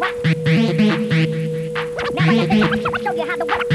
Now I am. Show you how to work.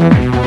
Here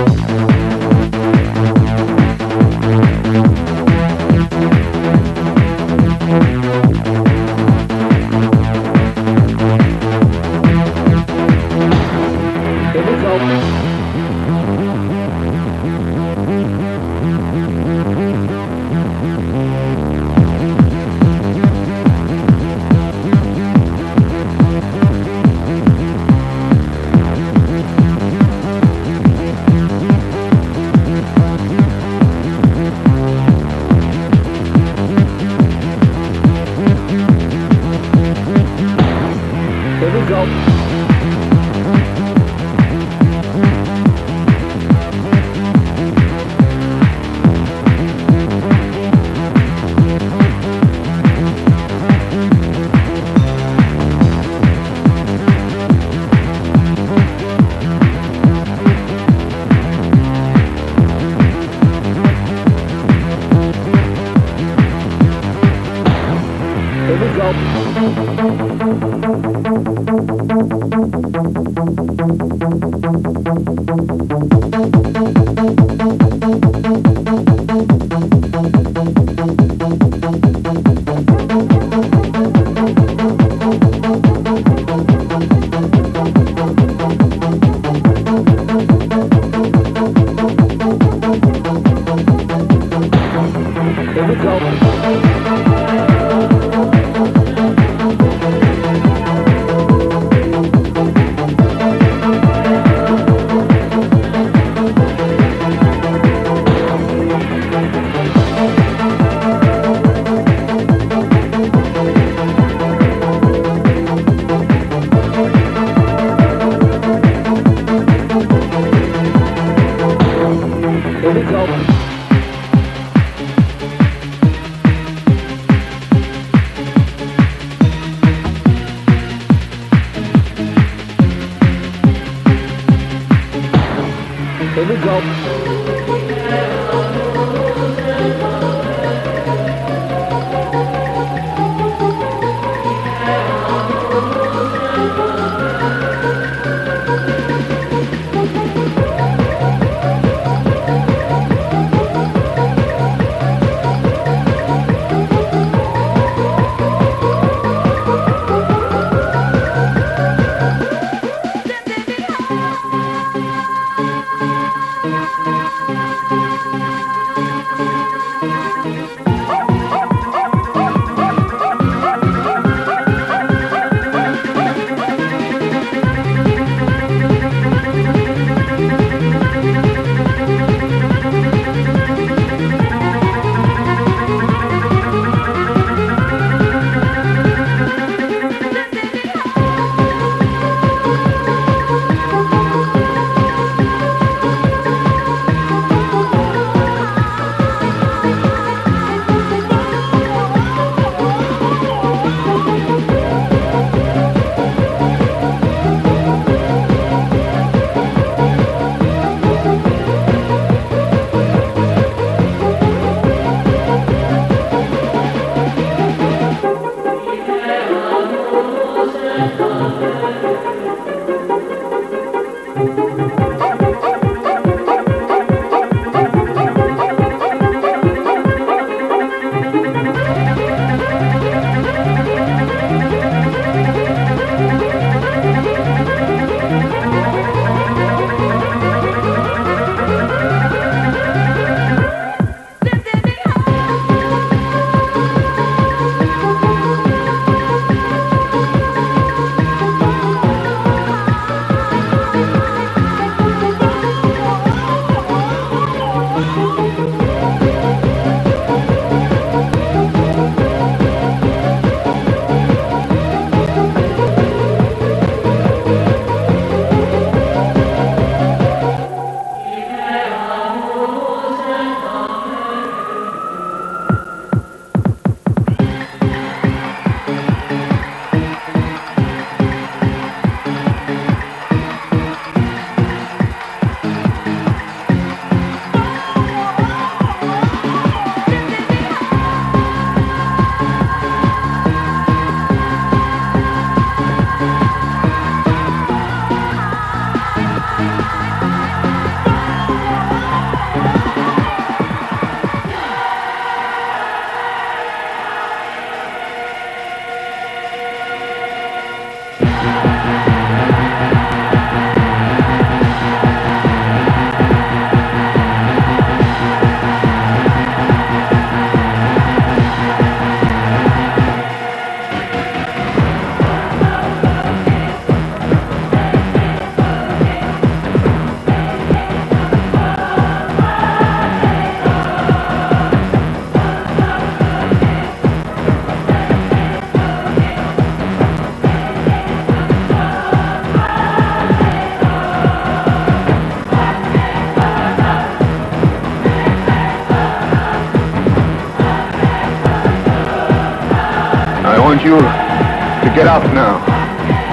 up now.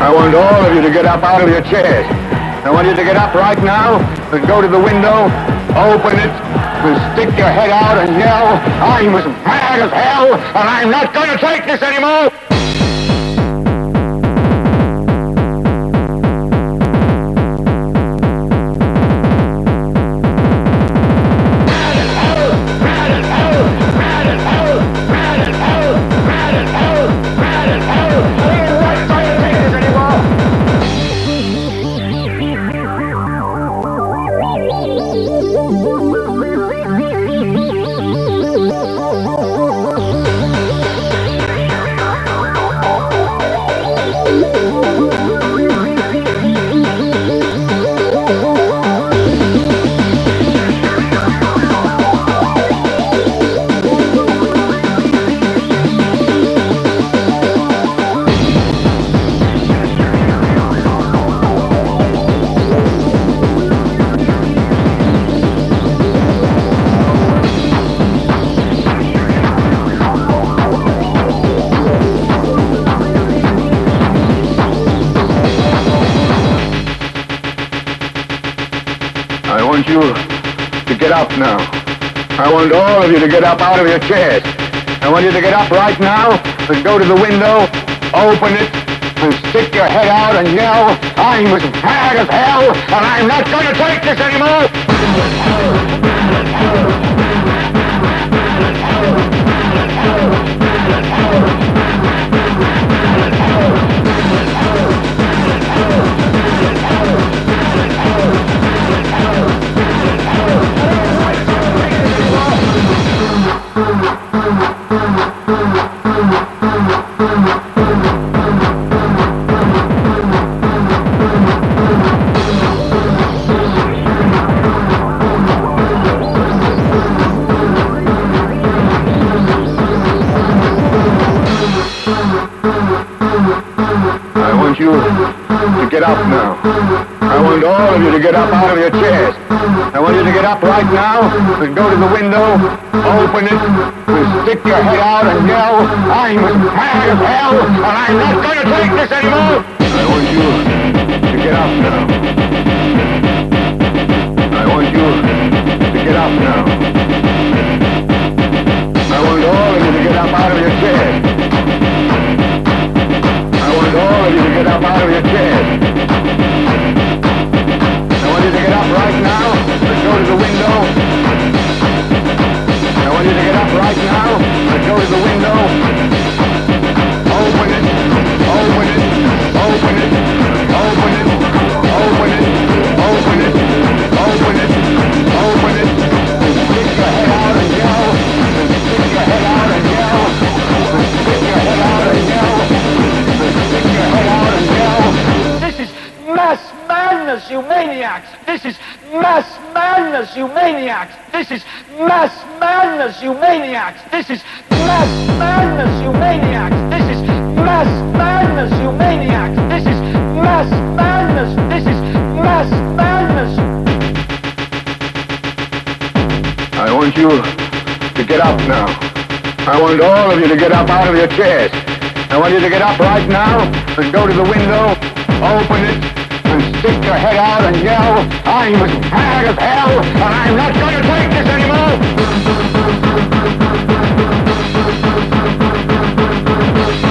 I want all of you to get up out of your chairs. I want you to get up right now and go to the window, open it, and stick your head out and yell, I'm as mad as hell, and I'm not going to take this anymore! Now. I want all of you to get up out of your chairs. I want you to get up right now and go to the window, open it, and stick your head out and yell, I'm as mad as hell, and I'm not going to take this anymore! Get up out of your chairs. I want you to get up right now and go to the window, open it, and stick your head out and yell, I'm mad as hell, and I'm not going to take this anymore. I want you to get up now. I want you to get up now. I want all of you to get up out of your chairs. I want all of you to get up out of your chairs. Up right now and go to the window. I want you to get up right now and go to the window. This is mass madness, you maniacs! This is mass madness, you maniacs! This is mass madness, you maniacs! This is mass madness! This is mass madness! I want you to get up now. I want all of you to get up out of your chairs. I want you to get up right now and go to the window, open it, stick your head out and yell, I'm as mad as hell, and I'm not going to take this anymore!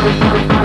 Thank